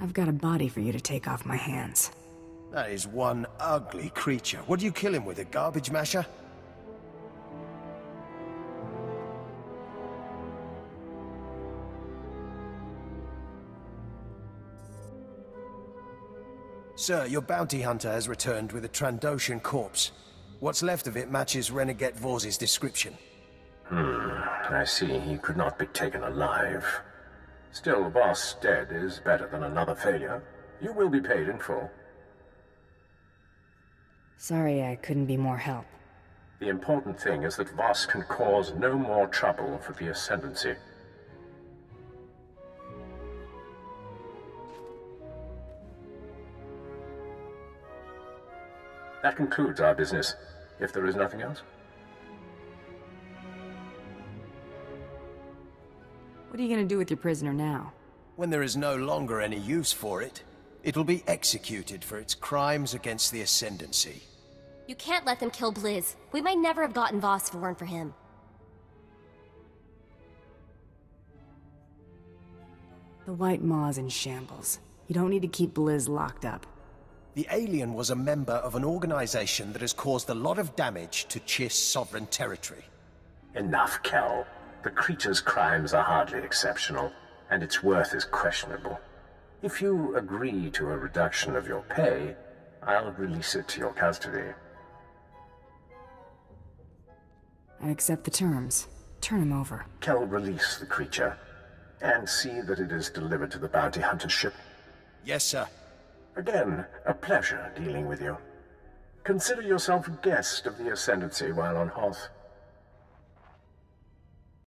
I've got a body for you to take off my hands. That is one ugly creature. What do you kill him with, a garbage masher? Sir, your bounty hunter has returned with a Trandoshan corpse. What's left of it matches Renegade Vorz's description. Hmm, I see he could not be taken alive. Still, Voss dead is better than another failure. You will be paid in full. Sorry I couldn't be more help. The important thing is that Voss can cause no more trouble for the Ascendancy. That concludes our business, if there is nothing else. What are you gonna do with your prisoner now? When there is no longer any use for it, it'll be executed for its crimes against the Ascendancy. You can't let them kill Blizz. We might never have gotten Voss if it weren't for him. The White Maw's in shambles. You don't need to keep Blizz locked up. The alien was a member of an organization that has caused a lot of damage to Chiss sovereign territory. Enough, Kel. The creature's crimes are hardly exceptional, and its worth is questionable. If you agree to a reduction of your pay, I'll release it to your custody. I accept the terms. Turn him over. Kel, release the creature, and see that it is delivered to the bounty hunter ship. Yes, sir. Again, a pleasure dealing with you. Consider yourself a guest of the Ascendancy while on Hoth.